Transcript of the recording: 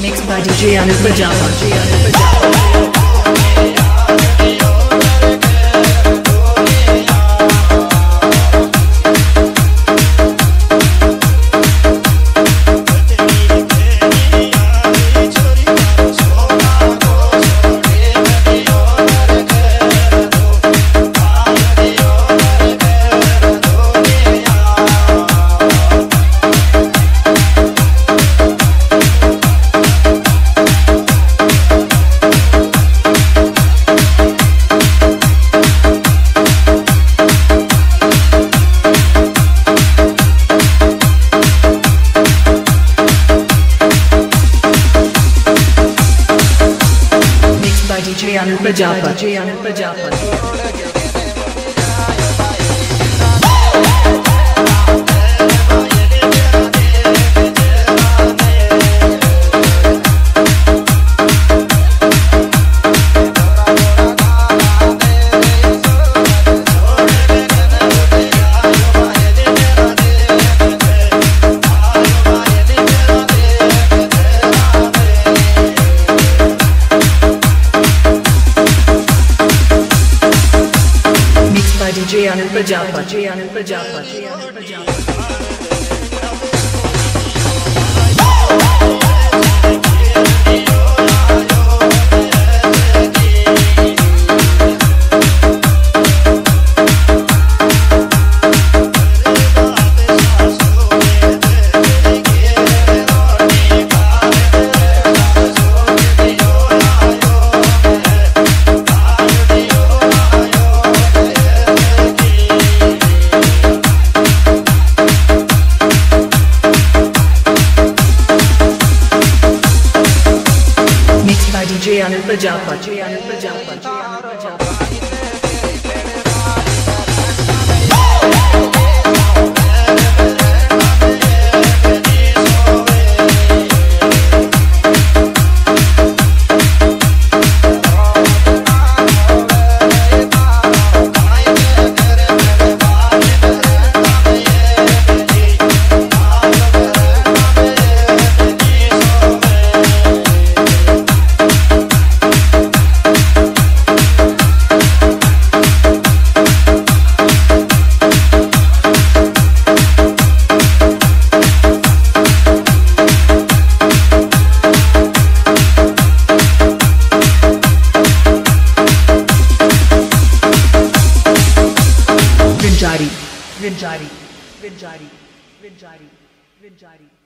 Mixed by DJ Anup Jayan Prajapati. Jayan Prajapati. Anil Prajapati. Anand Prajapati. Anand Prajapati. Prajapati Prajapati Vinjari. Vinjari. Vinjari. Vinjari.